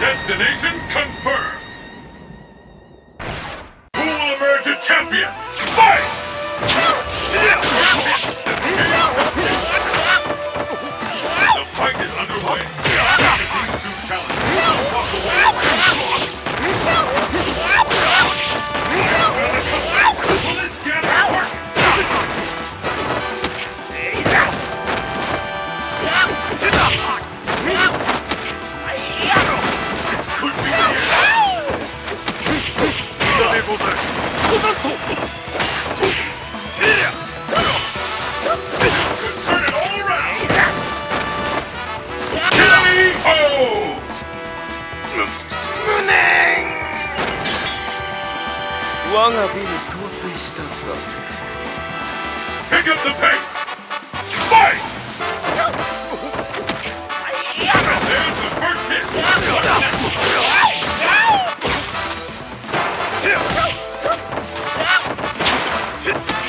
Destination confirmed. Who will emerge a champion? Fight! The fight is Turn it all around! K.O. 我が美に陶酔したんだ Pick up the pace! Fight! There's the first hit! What's next? It's